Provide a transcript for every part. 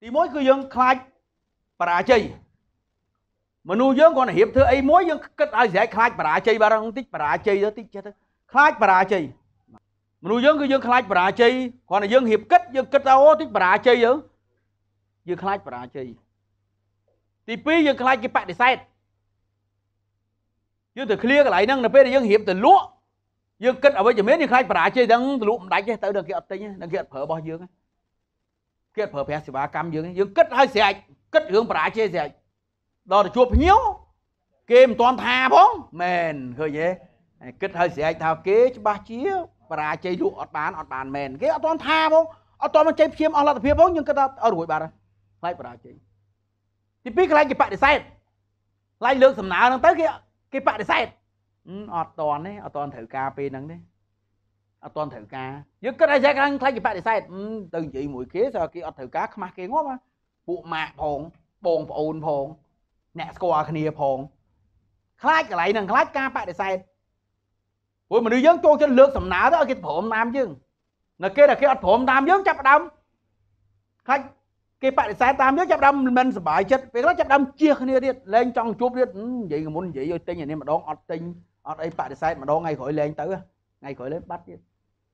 ទី1គឺយើងខ្លាចបរាជ័យមនុស្សយើងគាត់ទៅរៀបធ្វើអីមួយយើងគិតឲ្យស្រែកខ្លាចបរាជ័យបារតិចបរាជ័យទៅតិចចេះទៅខ្លាចបរាជ័យមនុស្សយើងគឺយើងខ្លាចបរាជ័យគ្រាន់តែយើងរៀបគិតយើងគិតថាអូតិចបរាជ័យទៅយើងខ្លាចបរាជ័យទី2យើងខ្លាចគេបដិសេធយើងទៅឃ្លៀកន្លែងហ្នឹងនៅពេលដែលយើងរៀបទៅលក់យើងគិតអ្វីជំនាញយើងខ្លាចបរាជ័យហ្នឹងទៅលក់មិនដាច់ទេទៅដល់គេអត់ទិញដល់គេអត់ប្រើរបស់យើង គេអត់ប្រើប្រាស់សេវាកម្មយើងយើងគិតឲ្យស្រេចគិតរឿងបរាជ័យស្រេចដល់ទៅជួបភ្ញៀវគេមិនទាន់ថាផងមែនឃើញទេគិតឲ្យស្រេចថាគេច្បាស់ជាបរាជ័យលក់អត់បានអត់បានមែនគេអត់ទាន់ថាផងអត់ទាន់មកចេញព្យាមអស់លទ្ធភាពផងយើងគិតថាអត់រួចបាត់ហើយខ្លាចបរាជ័យទី2ខ្លាចគេបដិសេធខ្លាចលើកសំណើហ្នឹងទៅគេគេបដិសេធអត់តាន់ទេអត់តាន់ត្រូវការពេលហ្នឹងទេ អត់តាន់ត្រូវការយើងគិតឲ្យតែខ្លាំងខ្លាចគេបដិសេធទៅនិយាយមួយគេស្អីគេអត់ត្រូវការខ្មាស់គេងាប់ពួកម៉ាក់ផងបងប្អូនផងអ្នកស្គាល់គ្នាផងខ្លាចកន្លែងហ្នឹងខ្លាចការបដិសេធព្រោះមនុស្សយើងចូលចិត្តលើកសំណើទៅឲ្យគេព្រមតាមយើងនៅគេដែលគេអត់ព្រមតាមយើងចាប់ដើមខ្លាចគេបដិសេធតាមយើងចាប់ដើមមិនសប្បាយចិត្តពេលខ្លះចាប់ដើមជៀសគ្នាទៀតលែងចង់ជួបទៀតនិយាយមុននិយាយឲ្យទិញអានេះម្ដងអត់ទិញអត់អីបដិសេធម្ដងថ្ងៃក្រោយលែងទៅ ថ្ងៃក្រោយលែងបាត់ទៀត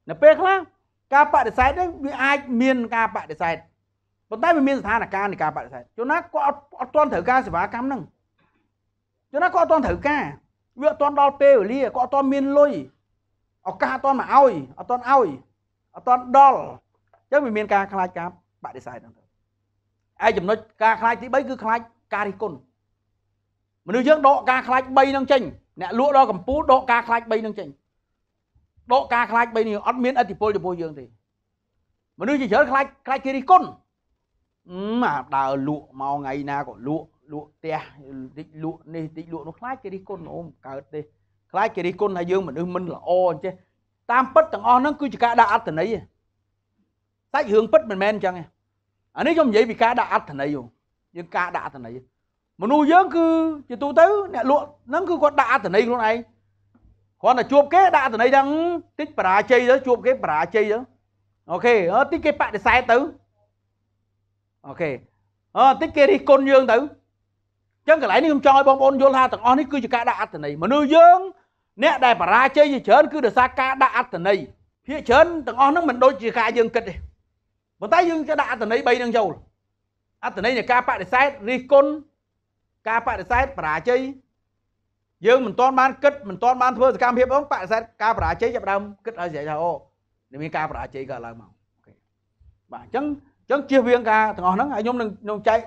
នៅពេលខ្លះការបដិសេធនេះវាអាចមានការបដិសេធប៉ុន្តែវាមានស្ថានភាពនៃការបដិសេធជួនណាគាត់អត់អត់ទាន់ត្រូវការសេវាកម្មហ្នឹងជួនណាគាត់អត់ទាន់ត្រូវការវាអត់ទាន់ដល់ពេលវេលាគាត់អត់ទាន់មានលុយឱកាសអត់ទាន់មកឲ្យអត់ទាន់ឲ្យអត់ទាន់ដល់អញ្ចឹងវាមានការខ្លាចការបដិសេធហ្នឹងឯចំណុចការខ្លាចទី3គឺខ្លាចការរិះគន់មនុស្សយើងដកការខ្លាច3ហ្នឹងចេញអ្នកលក់ដល់កម្ពុជាដកការខ្លាច3ហ្នឹងចេញ ដកការខ្លាច3នេះអត់មានអធិពលចំពោះយើងទេមនុស្សជាច្រើនខ្លាចខ្លាចគេរិះគន់អឺអាដើរលក់មកថ្ងៃណាក៏លក់លក់ផ្ទះតិចលក់នេះតិចលក់នោះខ្លាចគេរិះគន់អូមកើតទេខ្លាចគេរិះគន់ថាយើងមនុស្សមិនល្អអញ្ចេះតាមពិតទាំងអស់ហ្នឹងគឺជាការដាក់អត្តន័យសាច់រឿងពិតមិនមែនអញ្ចឹងទេអានេះខ្ញុំនិយាយពីការដាក់អត្ថន័យយើងការដាក់អត្ថន័យមនុស្សយើងគឺជាទូទៅអ្នកលក់ហ្នឹងគឺគាត់ដាក់អត្ថន័យខ្លួនឯង គ្រាន់តែជួបគេដាក់អត្ថន័យហ្នឹងតិចបរាជ័យទៅជួបគេបរាជ័យទៅអូខេអឺតិចគេបដិសេធទៅអូខេអឺតិចគេរិះគន់យើងទៅអញ្ចឹងកន្លែងនេះខ្ញុំចង់ឲ្យបងប្អូនយល់ថាទាំងអស់នេះគឺជាការដាក់អត្ថន័យមនុស្សយើងអ្នកដែលបរាជ័យជាច្រើនគឺដោយសារការដាក់អត្ថន័យភាគច្រើនទាំងអស់ហ្នឹងមិនដូចជាការយើងគិតទេប៉ុន្តែយើងจะដាក់អត្តន័យ3នឹងចូលអត្តន័យនៃការបដិសេធរិះគន់ការបដិសេធបរាជ័យ យើងមិនទាន់បានគិតមិនទាន់បានធ្វើសកម្មភាពផងបដិសេធការបរាជ័យចាប់ដើមគិតឲ្យស្រេចថាអូនឹងមានការបរាជ័យកើតឡើងមកអូខេបាទអញ្ចឹងអញ្ចឹងជៀសវាងការទាំងអស់ហ្នឹងហើយខ្ញុំនឹងនឹងចែក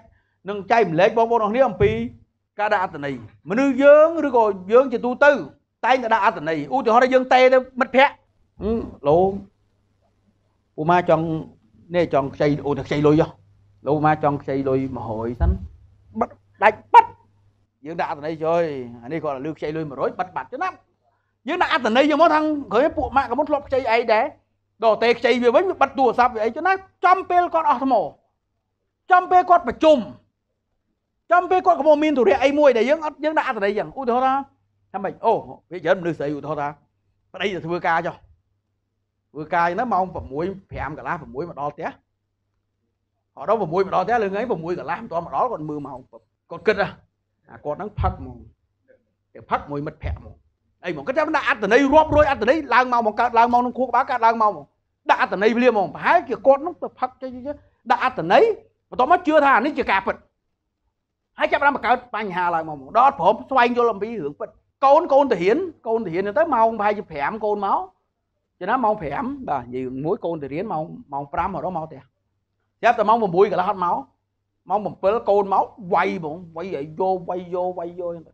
នឹងចែកម្លែកបងប្អូនអរគ្នាអំពីការដាក់អត្តន័យមនុស្សយើងឬក៏យើងជាទូទៅតែងតែដាក់អត្តន័យឧទាហរណ៍យើងតេទៅមិត្តភ័ក្ដិលោពូម៉ាចង់នេះចង់ខ្ចីអូនខ្ចីលុយលោកមកចង់ខ្ចីលុយ100សិនបិទដាច់បាត់ យើងដាក់អត្តន័យជួយអានេះគាត់លឺខ្ចីលុយ100បិទបាត់ទៅណាយើងដាក់អត្តន័យយកមកខាងក្រោយពួកម៉ាក់ក៏មុនធ្លាប់ខ្ចីអីដែរដល់តែខ្ចីវាវិញវាបិទទូរស័ព្ទវាអីទៅណាចំពេលគាត់អស់ថ្មចំពេលគាត់ប្រជុំចំពេលគាត់កំពុងមានទុរៈអីមួយដែលយើងអត់យើងដាក់អត្តន័យយ៉ាងឧទាហរណ៍ថាថាម៉េចអូវាច្រើនមនុស្សស្រីឧទាហរណ៍ថាប្តីទៅធ្វើការចុះធ្វើការហ្នឹងម៉ោង6 5កន្លះ6មកដល់ផ្ទះអត់ដល់6មកដល់ផ្ទះលឿងអី6កន្លះមិនទាន់មកដល់គាត់មើលម៉ោងគាត់គិត អាគាត់ហ្នឹងផឹកហ្មងគេផឹកមួយមិត្តភ័ក្ដិហ្មងអីហ្មងគាត់ចាំដាក់អត្តន័យរាប់រយអត្តន័យឡើងមកមកកើតឡើងមកក្នុងខួរក្បាលកើតឡើងមកហ្មងដាក់អត្តន័យភ្លាមហ្មងប្រហែលជាគាត់ហ្នឹងទៅផឹកចេះដាក់អត្តន័យបន្ទាប់មកជឿថាអានេះជាការពិតហើយចាប់បានបង្កើតបញ្ហាឡើងមកដល់ព្រមស្វែងយល់អំពីរឿងពិតកូនកូនទៅរៀនកូនទៅរៀនទៅម៉ោងប្រហែលជា5កូនមកចំណាម៉ោង5បាទនិយាយមួយកូនទៅរៀនម៉ោងម៉ោង5មកដល់មកផ្ទះចាប់តែម៉ោង6កន្លះអត់មក ម៉ោង7កូនមកវាយហ្មងវាយឲ្យយោវាយយោវាយយោហ្នឹងទៅ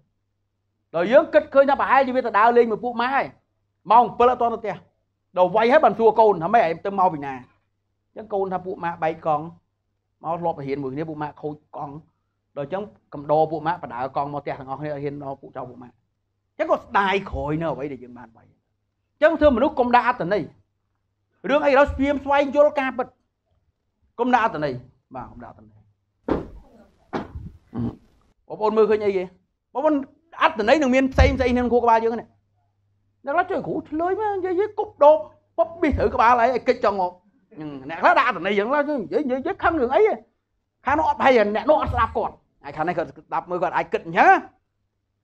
ដល់យើងគិតឃើញថាប្រហែលជាវាទៅដើរលេងមួយពួកម៉ែហើយម៉ោង7អត់តទៅផ្ទះដល់វាយហើយបានសួរកូនថាម៉េចឯងទៅមកពីណាអញ្ចឹងកូនថាពួកម៉ាក់បែកកង់មកធ្លាប់ទៅរៀនមួយគ្នាពួកម៉ាក់ខូចកង់ដល់អញ្ចឹងកំដរពួកម៉ាក់បដើកង់មកផ្ទះទាំងអស់គ្នាឲ្យហ៊ានដល់ពួកចៅពួកម៉ាក់អញ្ចឹងក៏ស្ដាយក្រោយនៅអ្វីដែលយើងបានវាយចឹងធ្វើមនុស្សកុំដាក់អត្តន័យរឿងអីដល់ស្ពាមស្វែងយល់ការពិតកុំដាក់អត្តន័យបាទកុំដាក់អត្តន័យ បងប្អូនមើលឃើញអីគេបងប្អូនអត្តន័យនឹងមានផ្សេងផ្សេងក្នុងខួរក្បាលយើងនេះអ្នកខ្លះជួយគ្រូឆ្លើយមកនិយាយគប់ដោបពុបប៊ីត្រូវក្បាលអីឲ្យកិច្ចចង់មកអ្នកខ្លះដាក់អត្តន័យយ៉ាងខ្លះនិយាយនិយាយខឹងរឿងអីខាងនោះអត់ប្រហែលអ្នកនោះអត់ស្ដាប់គាត់ហើយខាងនេះគាត់ស្ដាប់មើលគាត់អាចគិតអញ្ចឹង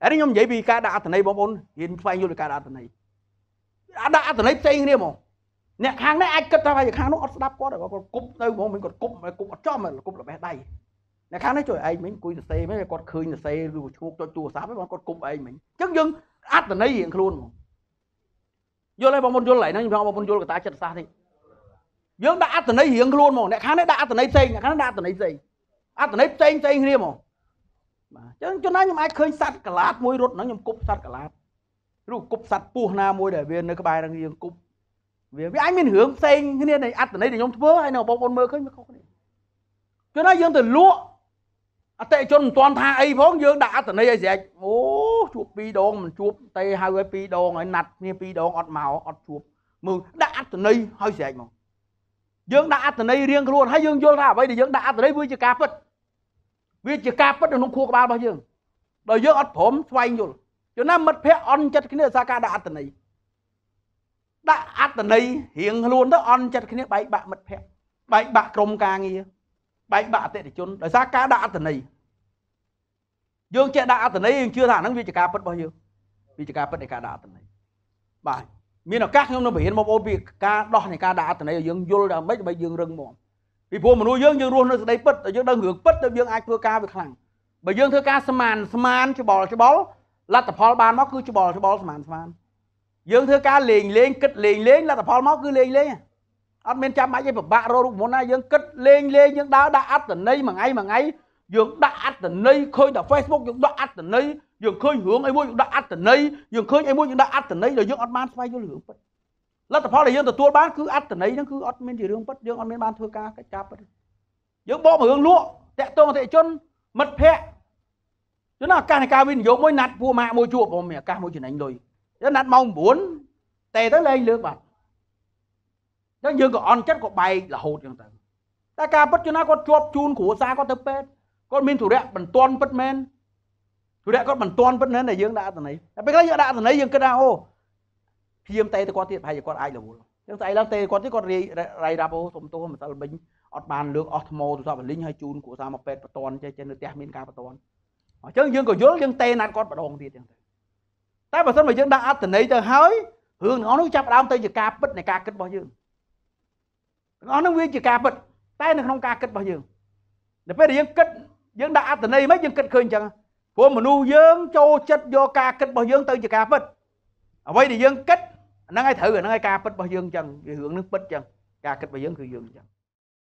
ហើយខ្ញុំនិយាយពីការដាក់អត្ថន័យបងប្អូនរៀនស្វែងយល់ពីការដាក់អត្ថន័យដាក់អត្ថន័យផ្សេងគ្នាហ្មងអ្នកខាងនេះអាចគិតថាហើយខាងនោះអត់ស្ដាប់គាត់គាត់គប់ទៅហ្មងមិនគាត់គប់គប់អត់ចំគប់ល្បេះដៃ អ្នកខាងនេះជួយឯងមិញអង្គុយសរសេរមិញគាត់ឃើញសរសេរឬឈ្មោះចុចទូរស័ព្ទហ្នឹងគាត់គប់ឯងមិញអញ្ចឹងយើងអត្តន័យរៀងខ្លួនហ្មងយល់ហើយបងប្អូនយល់ហើយហ្នឹងខ្ញុំបងប្អូនយល់កតាចិត្តសាស្ត្រនេះយើងដាក់អត្តន័យរៀងខ្លួនហ្មងអ្នកខាងនេះដាក់អត្តន័យផ្សេងអ្នកខាងនេះដាក់អត្តន័យផ្សេងអត្តន័យផ្សេងផ្សេងគ្នាហ្មងបាទអញ្ចឹងចំណាយខ្ញុំអាចឃើញសត្វកឡាតមួយរត់ហ្នឹងខ្ញុំគប់សត្វកឡាតឬគប់សត្វពស់ណាមួយដែលវានៅក្បែរហ្នឹងយើងគប់វាវាអាចមានរឿងផ្សេងគ្នានៃអត្តន័យដែលខ្ញុំធ្វើហើយនៅបងប្អូនមើលឃើញវាខុសគ្នាចំណាយយើងទៅលក់ អតិជនមិនទាន់ថាអីផងយើងដាក់អត្តន័យឲ្យស្រេចអូជួបពីរដងមិនជួបតែហៅឲ្យពីរដងឲ្យណាត់គ្នាពីរដងអត់មកអត់ជួបមើលដាក់អត្តន័យឲ្យស្រេចមកយើងដាក់អត្តន័យរៀងខ្លួនហើយយើងយល់ថាអ្វីដែលយើងដាក់អត្តន័យវាជាការពិតវាជាការពិតនៅក្នុងខួរក្បាលរបស់យើងដល់យើងអត់ព្រមស្វែងយល់ចំណាំមិត្តភ័ក្ដិអន់ចិត្តគ្នាដោយសារការដាក់អត្តន័យដាក់អត្តន័យរៀងខ្លួនទៅអន់ចិត្តគ្នាបែកបាក់មិត្តភ័ក្ដិបែកបាក់ក្រុមការងារ បែកបាក់អតិថិជនដោយសារការដាក់អត្តន័យយើងចេះដាក់អត្តន័យយើងជឿថាហ្នឹងវាជាការពិតរបស់យើងវាជាការពិតនៃការដាក់អត្តន័យបាទមានឱកាសខ្ញុំនឹងបង្រៀនបងប្អូនពីការដោះនៃការដាក់អត្តន័យឲ្យយើងយល់ដល់ម៉េចដើម្បីយើងរឹងមាំពីព្រោះមនុស្សយើងយើងរស់នៅសេចក្តីពិតយើងដឹងរឿងពិតទៅយើងអាចធ្វើការវាខ្លាំងបើយើងធ្វើការស្មានស្មានច្បល់ច្បល់លទ្ធផលបានមកគឺច្បល់ច្បល់ស្មានស្មានយើងធ្វើការលេងលេងគិតលេងលេងលទ្ធផលមកគឺលេងលេង អត់មានចាំបាច់ឲ្យពិបាករករូបមន្តណាយើងគិតលេងលេងយើងដើរដាក់អត្តន័យមួយថ្ងៃមួយថ្ងៃយើងដាក់អត្តន័យឃើញតែ Facebook យើងដាក់អត្តន័យយើងឃើញរឿងអីមួយយើងដាក់អត្តន័យយើងឃើញអីមួយយើងដាក់អត្តន័យដែលយើងអត់បានស្វែងយល់រឿងពិតលទ្ធផលដែលយើងទទួលបានគឺអត្តន័យហ្នឹងគឺអត់មានជារឿងពិតយើងអត់មានបានធ្វើការកិច្ចការពិតយើងបកមករឿងលក់តាក់ទងអតិជនមិត្តភ័ក្តិចឹងឱកាសនៃការវិនិយោគមួយណាត់ពួកម៉ាក់មួយជួបผมមានឱកាសមួយចំណេញលុយចឹងណាត់ម៉ោង9តែទៅលែងលើកបា ត់ចឹងយើងក៏អន់ចិត្តក៏បែករហូតចឹងទៅតែការពិតជួនណាគាត់ជាប់ជូនគ្រួសារគាត់ទៅពេទ្យគាត់មានធុរៈបន្ទាន់ពិតមែនធុរៈគាត់បន្ទាន់ពិតមែនតែយើងដាក់អត្តន័យតែពេលខ្លះយើងដាក់អត្តន័យយើងគិតថាអូព្យាមតែទៅគាត់ទៀតប្រហែលជាគាត់អាចរវល់ចឹងស្អីឡើងតែគាត់ទៀតគាត់រាយរាយរាប់អូសុំទោសម្សិលមិញអត់បានលើកអស់ថ្មទូរស័ព្ទបលិញឲ្យជូនគ្រួសារមកពេទ្យបន្ទាន់ចេះចេះនៅផ្ទះមានការបន្ទាន់អញ្ចឹងយើងក៏យល់យើងតេណាត់គាត់ម្ដងទៀតចឹងទៅតែបើសិនបើយើងដាក់អត្តន័យទៅហើយរឿងទាំងអស់នោះចាប់ដើមទៅជាការពិតនៃការគិតរបស់យើងទាំង អស់នោះវាជាការពិតតែនៅក្នុងការគិតរបស់យើងដល់ពេលដែលយើងគិតយើងដាក់អត្តន័យមិនយើងគិតឃើញអញ្ចឹងព្រោះមនុស្សយើងចូលចិត្តយកការគិតរបស់យើងទៅជាការពិតអ្វីដែលយើងគិតហ្នឹងហើយត្រូវអាហ្នឹងហើយការពិតរបស់យើងអញ្ចឹងវារឿងនឹងពិតអញ្ចឹងការគិតរបស់យើងគឺយើងអញ្ចឹង